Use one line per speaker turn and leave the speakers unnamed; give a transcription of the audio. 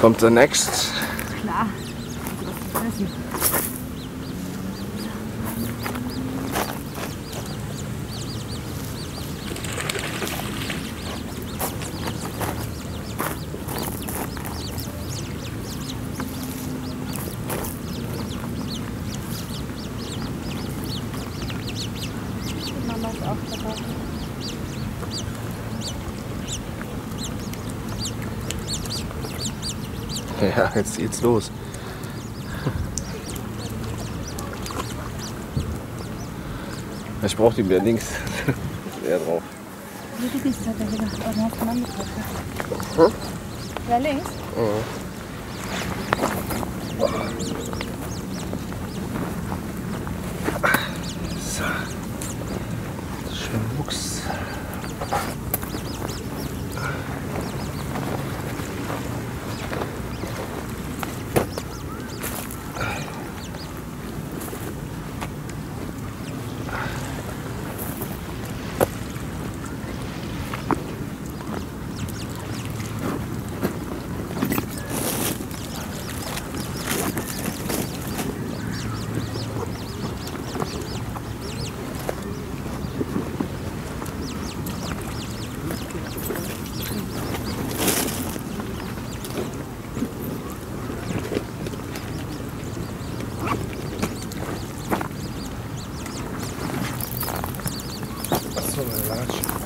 Kommt der next.
Klar. Mama ist auch dabei.
Ja, jetzt geht's los. Ich brauche die mehr links. Eher drauf.
Wie du bist halt wieder. Aber hast du Mann getroffen.
Hm?
Ja, links?
So. Schön Wuchs. much.